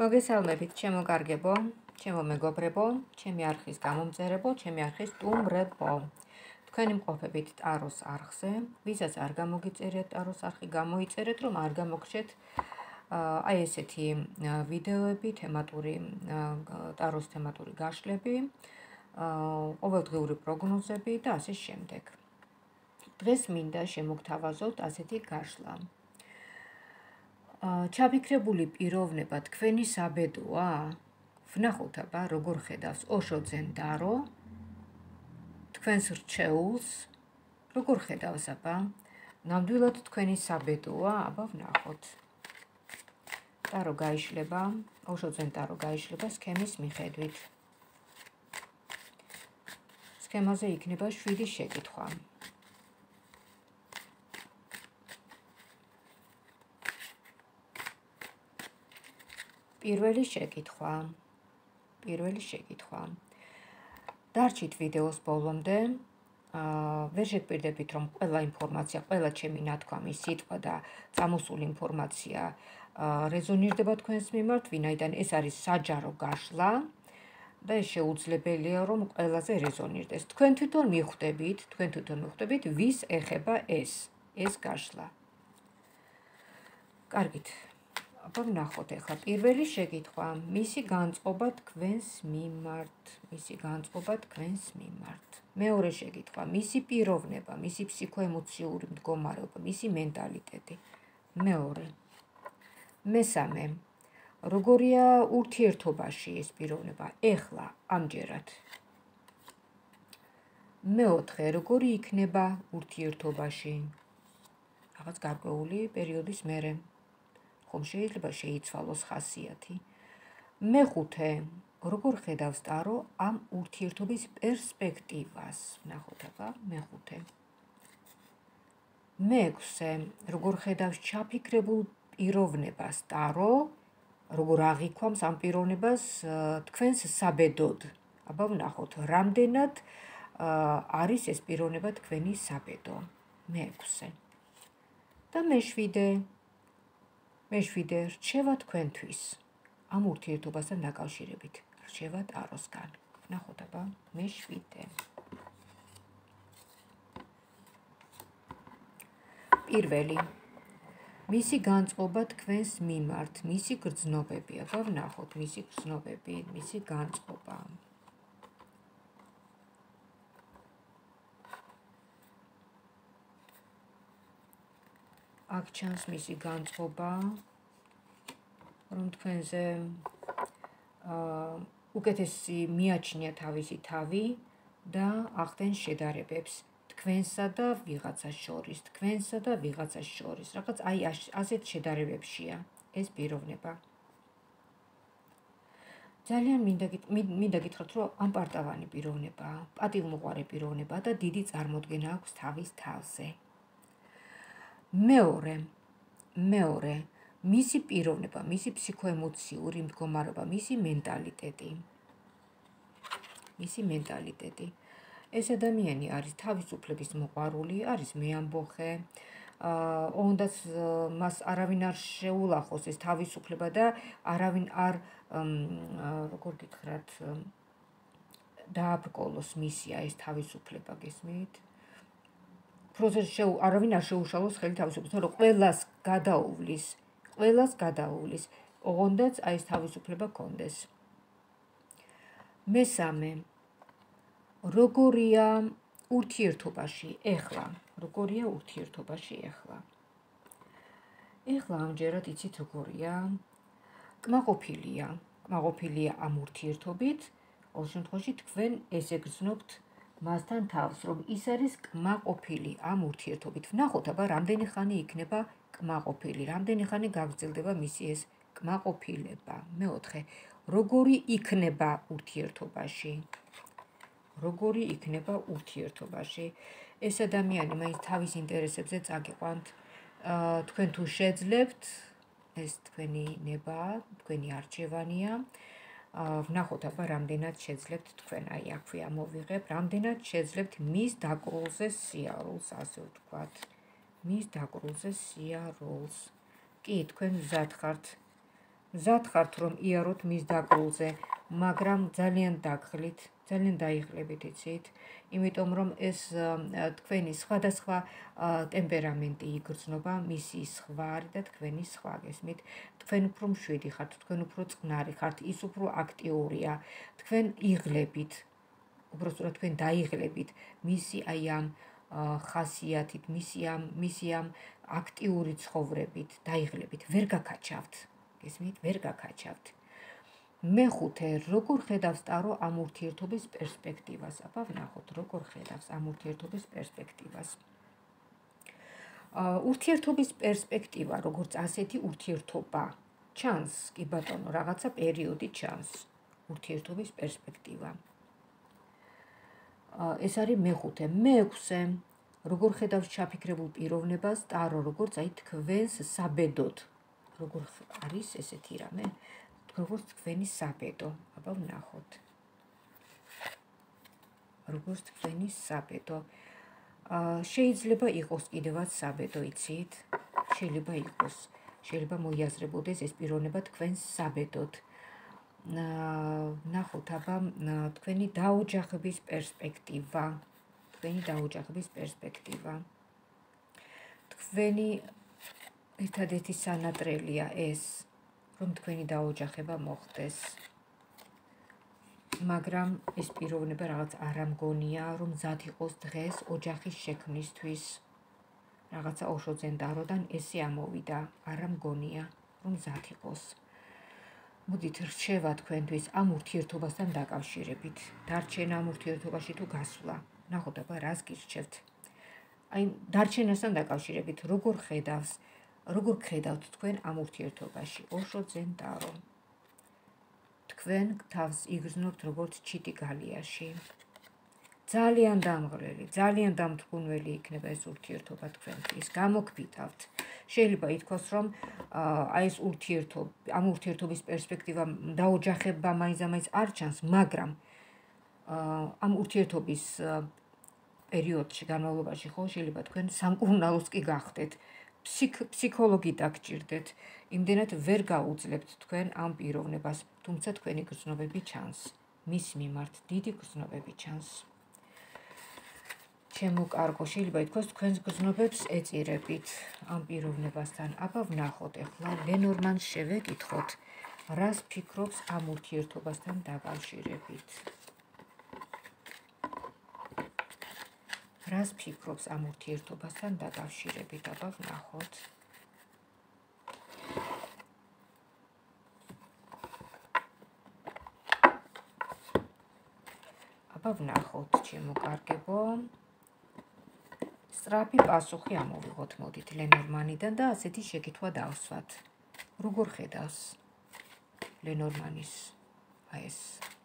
მოგესალმებით, ჩემო კარგებო, ჩემო მეგობრებო, ჩემი არხის გამომწერებო, ჩემი არხის სტუმრებო. თქვენი მყოფებით ტაროს არხზე, ვისაც არ გამოგიწერეთ ტაროს არხი, გამოიწერეთ, რომ არ გამოგხეთ აი ესეთი ვიდეოები, თემატური ტაროს თემატური გაშლები, ყოველდღიური პროგნოზები და ასე შემდეგ. დღეს მინდა შემოგთავაზოთ ასეთი გაშლა. ჩაფიქრებული პიროვნება თქვენი საბედოა? ვნახოთ აბა როგორ ხედავს ოშოძენ დარო თქვენს რჩეულს? როგორ ხედავს აბა? ნამდვილად თქვენი საბედოა? აბა ვნახოთ. დარო გაიშლება ოშოძენ დარო გაიშლება სქემის მიხედვით. სქემაზე იქნება 7 შეკითხვა პირველი შეკითხვა. პირველი შეკითხვა. დარჩით ვიდეოს ბოლომდე. აა ვერ შეგპირდებით რომ ყველა ინფორმაცია, ყველა ჩემი ნათქვამი, სიტყვა და წამოსული ინფორმაცია რეზონირდება თქვენს მიმართ, ვინაიდან ეს არის საჯარო გაშლა და ეს შეუძლებელია რომ ყველაზე რეზონირდეს. თქვენ თვითონ მიხვდებით, თქვენ თვითონ მიხვდებით, ვის ეხება ეს, ეს გაშლა. კარგით. აბა ვნახოთ ახლა პირველი შეკითხვა. მისი განწყობა თქვენს მიმართ. მისი განწყობა თქვენს მიმართ. მეორე შეკითხვა. მისი პიროვნება მისი ფსიქოემოციური მდგომარეობა მისი მენტალიტეტი. მეორე. მესამე. როგორია ურთიერთობაში ეს პიროვნება? ეხლა ამჯერად. მეოთხე. როგორი იქნება ურთიერთობაში? რაღაც გარკვეული პერიოდის მერე ხომ შეიძლება შეიცვალოს ხასიათი. მეხუთე, როგორ ხედავს ტარო ამ ურთიერთობის პერსპექტივას? ნახოთ აბა, მეხუთე. მეექვსე, როგორ ხედავს ჩაფიქრებულ პიროვნებას ტარო? როგორ აღიქვამს ამ პიროვნებას თქვენს საბედოდ? აბა ვნახოთ, რამდენად არის ეს პიროვნება თქვენი საბედო? მეექვსე. და მეშვიდე, მეშვიდე რჩევა თქვენთვის. ამ ურთიერთობასთან დაკავშირებით რჩევა ტაროსგან. ნახოთ აბა მეშვიდე. პირველი. მისი განწყობა თქვენს მიმართ მისი გრძნობები აბა ვნახოთ მისი გრძნობები მისი განწყობა აქ ჩანს მისი განწყობა რომ თქვენზე აა უკეთესი მიაჩნია თავისი თავი და ახდენ შედარებებს თქვენსა და ვიღაცას შორის თქვენსა და ვიღაცას შორის. რაღაც აი ასეთ შედარებებშია ეს პიროვნება. ძალიან მინდა მინდა გითხრათ რომ ამ პარტავანი პიროვნება პატივმოყარე პიროვნება და დიდი წარმოდგენა აქვს თავის თავზე მეორე მეორე მისი პიროვნება, მისი ფსიქოემოციური მდგომარეობა, მისი მენტალიტეტი. მისი მენტალიტეტი. ეს ადამიანი არის თავისუფლების მოყვარული, არის მეამბოხე. აა, უნდაც მას არავინ არ შეულახოს ეს თავისუფლება და არავინ არ როგორ გითხრათ დააბრკოლოს მისია ეს თავისუფლება, გესმით? პროცეს შეუ არავინ არ შეუშალოს ხელი თავისუფლებას, რომ ყველას გადაუვლის, ყველას გადაუვლის, ოღონდაც აი ეს თავისუფლება კონდეს. მესამე როგორია ურთიერთობაში ეხლა? როგორია ურთიერთობაში ეხლა? ეხლა ამჯერად იცით როგორია? კმაყოფილია, კმაყოფილია ამ ურთიერთობით. ყოველ შემთხვევაში თქვენ ესე გრძნობთ მასთან თავს, რომ ის არის კმაყოფილი ამ ურთიერთობით. ვნახოთ, აბა, რამდენი ხანი იქნება კმაყოფილი, რამდენი ხანი გაგრძელდება მისი ეს კმაყოფილება. მეოთხე, როგორი იქნება ურთიერთობაში? როგორი იქნება ურთიერთობაში? ეს ადამიანი მაინც თავის ინტერესებზე წაგიყვანთ. აა თქვენ თუ შეძლებთ, ეს თქვენი ნება, თქვენი არჩევანია. ვნახოთ აბა რამდენად შეძლებთ თქვენ. აი აქვე ამოვიღებ. რამდენად შეძლებთ მის დაკრულზე სიარულს ასე ვთქვათ. მის დაკრულზე სიარულს კი თქვენ მზად ხართ მზად ხართ რომ იაროთ მის დაკრულზე, მაგრამ ძალიან დაგხლით, ძალიან დაიღლებით იცით, იმიტომ რომ ეს თქვენი სხვადასხვა ტემპერამენტი იგრძნობა, მისი სხვა არის და თქვენი სხვა გესმით. თქვენ უფრო მშვიდი ხართ, თქვენ უფრო წყნარი ხართ, ის უფრო აქტიურია. თქვენ იღლებით. უბრალოდ თქვენ დაიღლებით მისი აი ამ ხასიათით, მისი ამ მისი ამ აქტიური ცხოვრებით, დაიღლებით, ვერ გაკაჩავთ. გესმით, ვერ გაკაჩავთ. მეხუთე, როგორ ხედავს ტარო ამ ურთიერთობის პერსპექტივას? აბა ვნახოთ, როგორ ხედავს ამ ურთიერთობის პერსპექტივას. ურთიერთობის პერსპექტივა, როგორც ასეთი ურთიერთობა, ჩანს, კი ბატონო, რაღაცა პერიოდი ჩანს. ურთიერთობის პერსპექტივა. ეს არის მეხუთე, მეექვსე. როგორ ხედავს ჩაფიქრებულ პიროვნებას ტარო, როგორც აი თქვენს საბედოდ. როგორ არის ესეთი რამე? როგორც თქვენი საბედო. აბა ვნახოთ. როგორც თქვენი საბედო. შეიძლება იყოს კიდევაც საბედო, იცით? შეიძლება იყოს. შეიძლება მოიაზრებოდეს ეს პიროვნება თქვენს საბედოდ. აა ნახოთ, აბა თქვენი დაოჯახების პერსპექტივა. თქვენი დაოჯახების პერსპექტივა. თქვენი ერთადერთი სანატრელია ეს, რომ თქვენი დაოჯახება მოხდეს. მაგრამ ეს პიროვნება რაღაც არ ამგონია, რომ მზად იყოს დღეს ოჯახის შექმნისთვის. რაღაცა ოშოძენ დაროდან ესე ამოვიდა, არ ამგონია, რომ მზად იყოს. მოდით რჩევა თქვენთვის ამ ურთიერთობასთან დაკავშირებით. დარჩენა ამ ურთიერთობაში თუ გასვლა. ნახოთ აბა რას გირჩევთ. აი დარჩენასთან დაკავშირებით როგორ ხედავს როგორ ხედავთ თქვენ ამ ურთიერთობაში? ოშო ძენ დარო. თქვენ თავს იგრძნობთ როგორც ჩიტი გალიაში. ძალიან დამღრელი, ძალიან დამთგუნველი იქნება ეს ურთიერთობა თქვენთვის. გამოგფითავთ. შეიძლება ითქვას, რომ აი ეს ურთიერთობა, ამ ურთიერთობის პერსპექტივა დაოჯახება მაინც-მაინც არ ჩანს, მაგრამ ამ ურთიერთობის პერიოდში განმავლობაში ხო შეიძლება თქვენ სამკურნალოს კი გახდეთ. ფსიქოლოგი დაგჭირდეთ, იმდენად ვერ გაუძლებთ თქვენ ამ პიროვნებას, თუმცა თქვენი გრძნობები ჩანს. მის მიმართ დიდი გრძნობები ჩანს. ჩემო კარგო, შეიძლება ითქვას თქვენს გრძნობებს ეწირებით ამ პიროვნებასთან. აბა ვნახოთ ახლა ლენორმან შევეკითხოთ, რას ფიქრობს ამ ურთიერთობასთან დაკავშირებით. რას ფიქრობს ამ ურთიერთობასთან დაკავშირებით? აბა ვნახოთ. აბა ვნახოთ, ჩემო კარგებო. სტრაფი პასუხი ამოვიღოთ, მოდით ლენორმანიდან და ასეთი შეკითხვა დავსვათ. როგორ ხედავს ლენორმანის აი ეს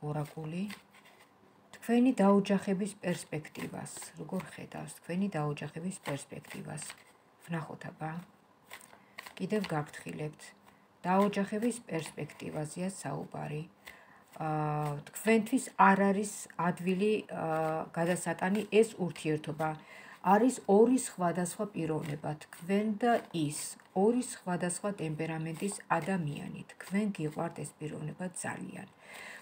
ორაკული? თქვენი დაოჯახების პერსპექტივას, როგორ ხედავს თქვენი დაოჯახების პერსპექტივას? ვნახოთ აბა. კიდევ გაგთხილებთ. დაოჯახების პერსპექტივაზეა საუბარი. აა თქვენთვის არ არის ადვილი აა გადასატანი ეს ურთიერთობა. არის ორი სხვადასხვა პიროვნება, თქვენ და ის, ორი სხვადასხვა ტემპერამენტის ადამიანი. თქვენ გიყვართ ეს პიროვნება ძალიან.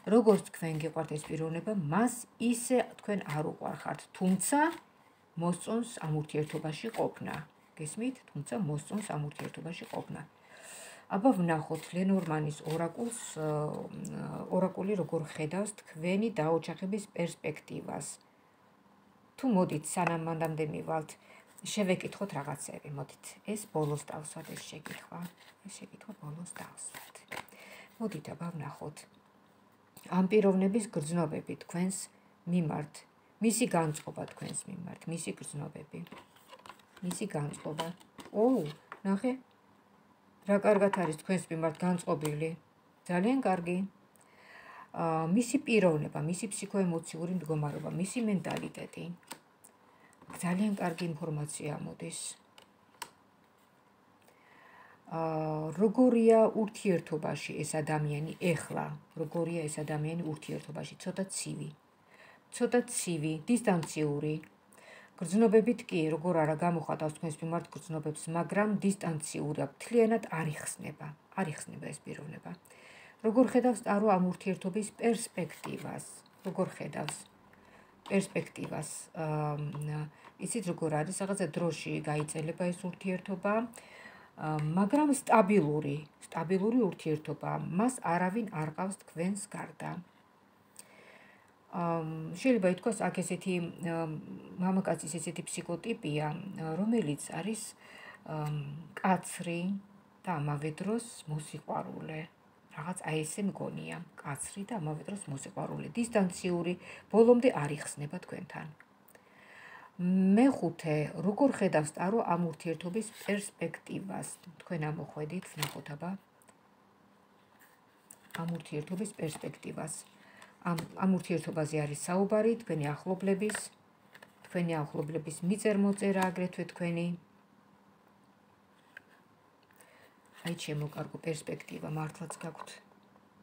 როგორც თქვენ გიყვართ ეს პიროვნება, მას ისე თქვენ არ უყვარხართ, თუმცა მოსწონს ამ ურთიერთობაში ყოფნა. გესმით? თუმცა მოსწონს ამ ურთიერთობაში ყოფნა. აბა ვნახოთ ლენორმანის ორაკულს, ორაკული როგორ ხედავს თქვენი დაოჯახების პერსპექტივას. თუ მოდით სანამ მანდამდე მივალთ, შევეკითხოთ რაღაცები, მოდით. ეს ბოლოს დავსვათ ეს შეკითხვა. ეს შეკითხვა ბოლოს დავსვათ. მოდით აბა ვნახოთ. ამ პიროვნების გრძნობები თქვენს მიმართ, მისი განწყობა თქვენს მიმართ, მისი გრძნობები. მისი განწყობა. ოუ, ნახე. რა კარგად არის თქვენს მიმართ განწყობილი. ძალიან კარგი. აა მისი პიროვნება, მისი ფსიქოემოციური მდგომარეობა, მისი მენტალიტეტი. ძალიან კარგი ინფორმაცია მოდის. როგორია ურთიერთობაში ეს ადამიანი ეხლა? როგორია ეს ადამიანი ურთიერთობაში? ცოტა ცივი. ცოტა ცივი დისტანციური. გრძნობებით კი როგორ არა გამოხატავს თქვენს მიმართ გრძნობებს, მაგრამ დისტანციურად მთლიანად არ იხსნება, არ იხსნება ეს პიროვნება. როგორ ხედავს ტარო ამ ურთიერთობის პერსპექტივას? როგორ ხედავს? პერსპექტივას? აა იცით როგორ არის, რაღაცა დროში გაიწელება ეს ურთიერთობა, მაგრამ სტაბილური, სტაბილური ურთიერთობა, მას არავინ არ ყავს თქვენს გარდა. შეიძლება ითქვას აქ ესეთი მამაკაცის ესეთი ფსიქოტიპია, რომელიც არის კაცრი და ამავე დროს მოსიყვარულე. რაღაც აი ესე მგონია, კაცრი და ამავე დროს მოსიყვარულე, დისტანციური, ბოლომდე არ იხსნება თქვენთან. მეხუთე, როგორ ხედავს ტარო ამ ურთიერთობის პერსპექტივას? თქვენ ამოხვედით, ნახოთ აბა. ამ ურთიერთობის პერსპექტივას. ამ ამ ურთიერთობაზე არის საუბარი თქვენი ახლობლების თქვენი ახლობლების მიწერ-მოწერა აგრეთვე თქვენი აი ჩემო კარგო პერსპექტივა მართლაც გაქვთ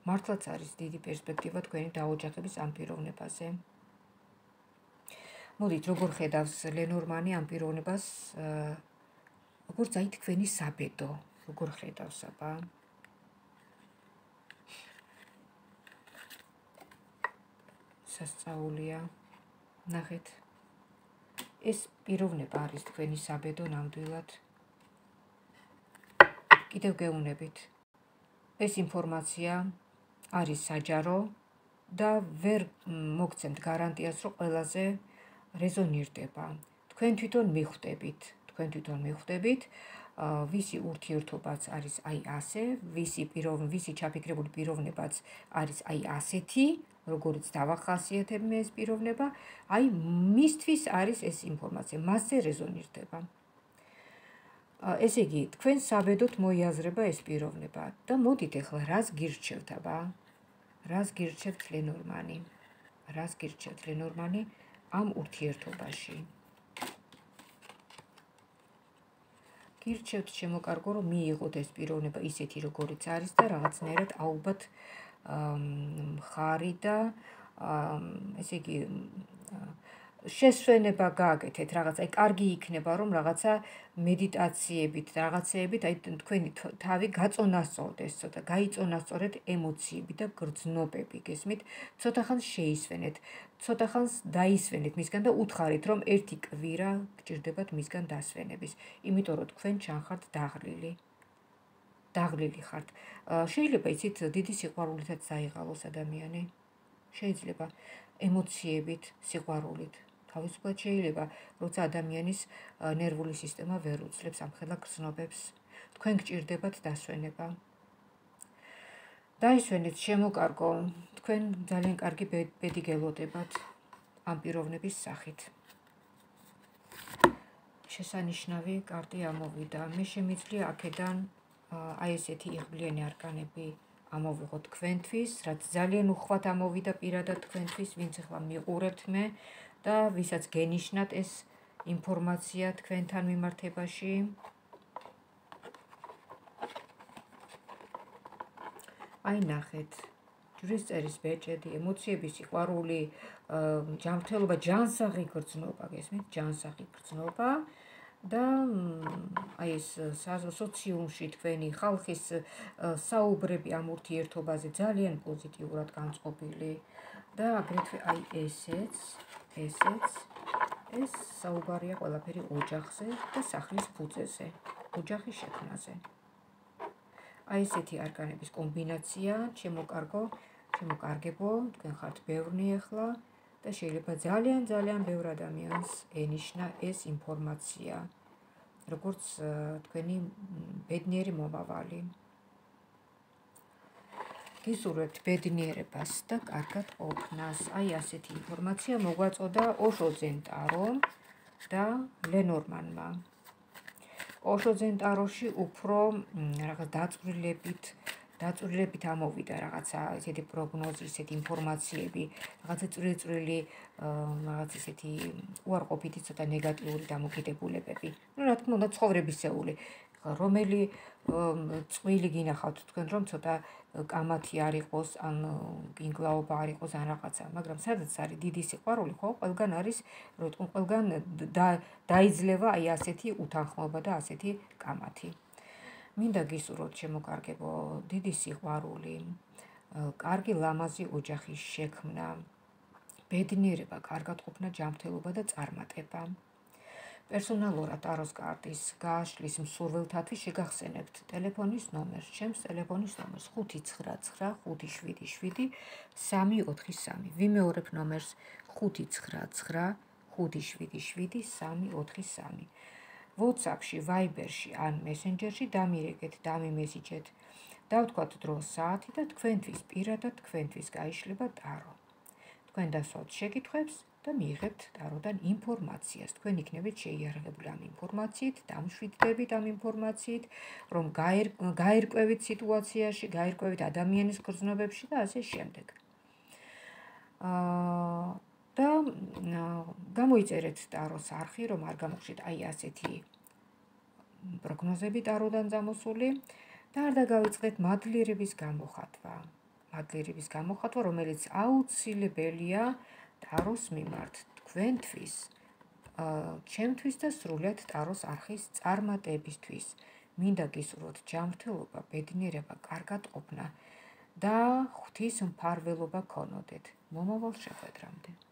მართლაც არის დიდი პერსპექტივა თქვენი დაოჯახების ამ პიროვნებაზე მოდით როგორ ხედავს ლენორმანი ამ პიროვნებას როგორც აი თქვენი საბედო როგორ ხედავს აბა სასწაულია. ნახეთ. ეს პიროვნება არის თქვენი საბედო ნამდვილად. კიდევ გეუნებით. ეს ინფორმაცია არის საჯარო და ვერ მოგცემთ გარანტიას, რომ ყველაზე რეზონირდება. თქვენ თვითონ მიხვდებით, თქვენ თვითონ მიხვდებით, ვისი ურთიერთობაც არის აი ასე, ვისი პიროვნ, ვისი ჩაფიქრებული პიროვნებაც არის აი ასეთი, როგორც დავახასიათებ მე ეს პიროვნება, აი მისთვის არის ეს ინფორმაცია, მასზე რეზონირდება. ესე იგი, თქვენ საბედოთ მოიაზრება ეს პიროვნება და მოდით ახლა რას გირჩევთ აბა? რას გირჩევთ ლენორმანი? რას გირჩევთ ლენორმანი ამ ურთიერთობაში? გირჩევთ შემოკარგო რომ მიიღოთ ეს პიროვნება ისეთი როგორიც არის და რაღაცნაირად აუბათ მხარი და ესე იგი შესვენება გააკეთეთ რაღაცა, აი კარგი იქნება რომ რაღაცა მედიტაციებით, რაღაცეებით აი თქვენი თავი გაწონასწორდეს, ცოტა გაიწონასწორეთ ემოციები და გრძნობები, გესმით? ცოტა ხანს შეისვენეთ, ცოტა ხანს დაისვენეთ მისგან და უთხარით რომ ერთი კვირა გჭირდებათ მისგან დასვენების, იმიტომ რომ თქვენ ჩანხართ დაღლილი. დაღლილი ხართ. შეიძლება იცით დიდი სიყვარულითაც დაიღალოს ადამიანი. შეიძლება ემოციებით, სიყვარულით. თავისუფლად შეიძლება, როცა ადამიანის ნერვული სისტემა ვერ უძლებს ამხელა გრძნობებს, თქვენ გჭირდებათ დასვენება. დაისვენეთ, შემოკარგო, თქვენ ძალიან კარგი ბედი გელოდებათ ამ პიროვნების სახით. შესანიშნავი კარტი ამოვიდა. მე შემიძლია აქედან აი ესეთი იღბლიანი არკანები ამოვიღოთ თქვენთვის, რაც ძალიან უხვად ამოვიდა პირადად თქვენთვის, ვინც ახლა მიყურებთ მე და ვისაც გენიშნათ ეს ინფორმაცია თქვენთან მიმართებაში. აი ნახეთ. ჯვრის წერის ბეჭედი, ემოციების სიყვარული, ჯანმრთელობა, ჯანსაღი გრძნობა, გესმით? ჯანსაღი გრძნობა. და აი ეს სოციუმში თქვენი ხალხის საუბრები ამ ურთიერთობაზე ძალიან პოზიტიურად განწყობილი. და აგრეთვე აი ესეც ესეც ეს საუბარია ყველაფერი ოჯახზე და სახლის ფუძეზე ოჯახის შექმნაზე. აი ესეთი არკანების კომბინაცია. ჩემო კარგო ჩემო კარგებო თქვენ ხართ ბევრნი ახლა და შეიძლება ძალიან ძალიან ბევრ ადამიანს ენიშნა ეს ინფორმაცია როგორც თქვენი ბედნიერი მომავალი გისურვებთ ბედნიერებას და კარგად ყოფნას. აი ასეთი ინფორმაცია მოგვაწოდა ოშო ზენტარო და ლენორმანმა. ოშო ზენტაროში უფრო რაღაც დაწვრილებით დაწვრილებით ამოვიდა რაღაცა ესეთი პროგნოზი, ესეთი ინფორმაციები, რაღაცა წვრილი-წვრილი რაღაც ესეთი უარყოფითი ცოტა ნეგატიური დამოკიდებულებები. ну, რა თქმა უნდა, ცხოვრებისეული. რომელი წვილი გინახავთ თქვენ რომ ცოტა კამათი არ იყოს ან გინგლაობა არ იყოს ან რაღაცა მაგრამ სადაც არის დიდი სიყვარული ხო ყველგან არის როტკონ ყველგან დაიძლევა აი ასეთი უთანხმოება და ასეთი კამათი მინდა გისურვოთ შემოკარგებო. დიდი სიყვარული. კარგი ლამაზი ოჯახის შექმნა. ბედნიერება კარგად ყოფნა ჯანმრთელობა და წარმატება. პერსონალურად აროს კარტის გაშლის მსურველთათვის შეგახსენებთ ტელეფონის ნომერს, ჩემს ტელეფონის ნომერს 599547343. ვიმეორებ ნომერს 599547343. WhatsApp-ში, Viber-ში ან Messenger-ში დამირეკეთ, დამიმესიჯეთ. დავთქვათ დრო საათი და თქვენთვის პირადად თქვენთვის გაიშლება ტარო. თქვენ დასვათ შეკითხვებს და მიიღებთ ტაროდან ინფორმაციას. თქვენ იქნებით შეიარაღებული ამ ინფორმაციით, დამშვიდდებით ამ ინფორმაციით, რომ გაერკვევით სიტუაციაში, გაერკვევით ადამიანის გრძნობებში და ასე შემდეგ. აა და გამოიწერეთ ტაროს არხი, რომ არ გამოგვშით აი ასეთი პროგნოზები ტაროდან გამოსული და არ დაგავიწყდეთ მადლიერების გამოხატვა. მადლიერების გამოხატვა, რომელიც აუცილებელია ტაროს მიმართ თქვენთვის, ჩემთვის და სრულად ტაროს არხის წარმატებისთვის. მინდა გისურვოთ ჯანმრთელობა, ბედნიერება, კარგად ყოფნა და ღვთის მფარველობა ქონოდეთ. მომავალ შეხვედრამდე.